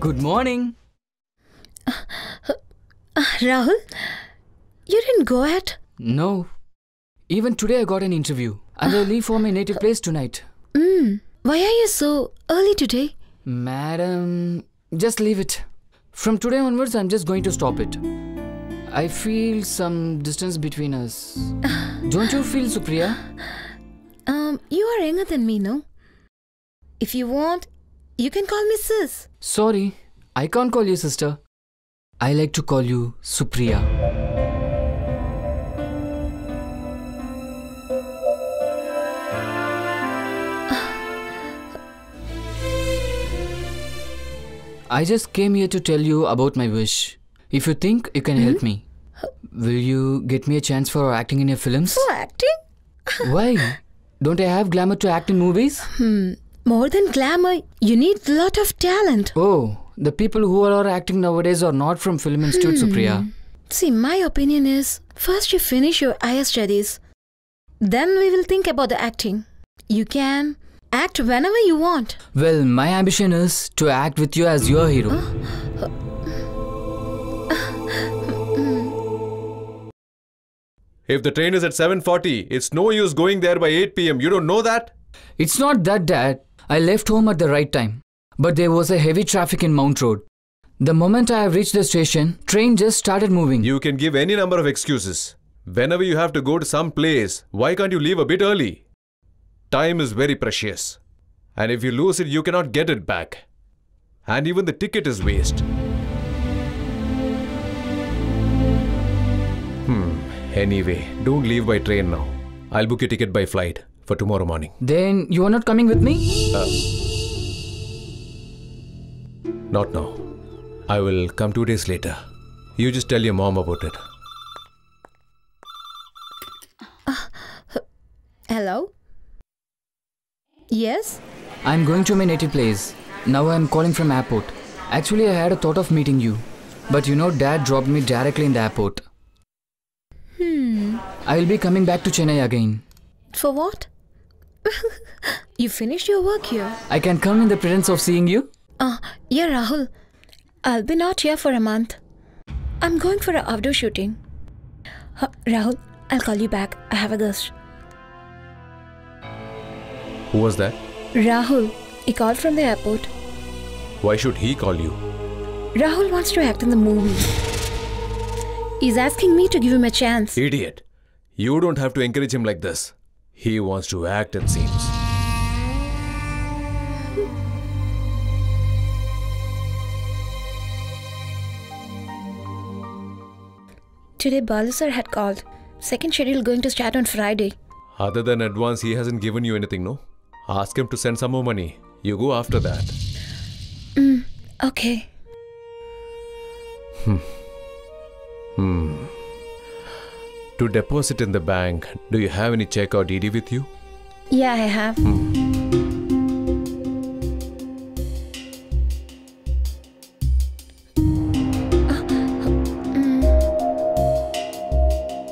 Good morning. Rahul, you didn't go at? No. Even today I got an interview. And I leave for my native place tonight. Mm. Why are you so early today? Madam, just leave it. From today onwards, I'm just going to stop it. I feel some distance between us. Don't you feel, Supriya? Um, you are younger than me, no? If you want, you can call me sis. Sorry, I can't call you sister. I like to call you Supriya. I just came here to tell you about my wish. If you think you can help me, will you get me a chance for acting in your films? For acting? Why? Don't I have glamour to act in movies? Hmm. More than glamour, you need a lot of talent. Oh, the people who are acting nowadays are not from Film Institute, hmm. Supriya. See, my opinion is first you finish your higher studies. Then we will think about the acting. You can act whenever you want. Well, my ambition is to act with you as your hero. Uh, uh, uh, if the train is at 7:40, it's no use going there by 8 p.m. You don't know that? It's not that, Dad. I left home at the right time. But there was a heavy traffic in Mount Road. The moment I have reached the station, train just started moving. You can give any number of excuses. Whenever you have to go to some place, why can't you leave a bit early? Time is very precious. And if you lose it, you cannot get it back. And even the ticket is waste. Hmm. Anyway, don't leave by train now. I'll book your ticket by flight for tomorrow morning. Then you are not coming with me? Uh, not now. I will come two days later. You just tell your mom about it. Hello? Yes? I'm going to my native place. Now I'm calling from airport. Actually, I had a thought of meeting you. But you know, Dad dropped me directly in the airport. Hmm. I'll be coming back to Chennai again. For what? You finished your work here. I can come in the presence of seeing you? Uh, yeah, Rahul. I'll be not here for a month. I'm going for an outdoor shooting. Uh, Rahul, I'll call you back. I have a guest. Who was that? Rahul. He called from the airport. Why should he call you? Rahul wants to act in the movie. He's asking me to give him a chance. Idiot. You don't have to encourage him like this. He wants to act, it seems. Today, Balu sir had called. Second schedule going to start on Friday. Other than advance, he hasn't given you anything, no? Ask him to send some more money. You go after that. Mm, okay. Hmm. Hmm. To deposit in the bank, do you have any check or DD with you? Yeah, I have. Hmm.